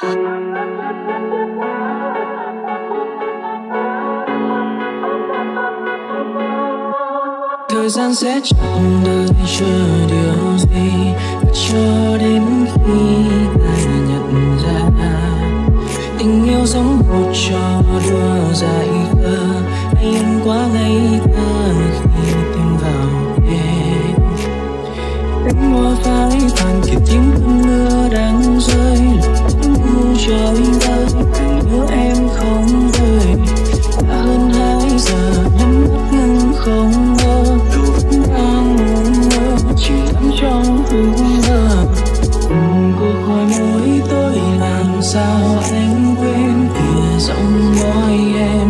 thời gian sẽ chẳng đợi chờ điều gì cho đến khi ta nhận ra. Tình yêu giống một trò đùa dài khờ hay anh quá ngây thơ. quên kia giọng nói em.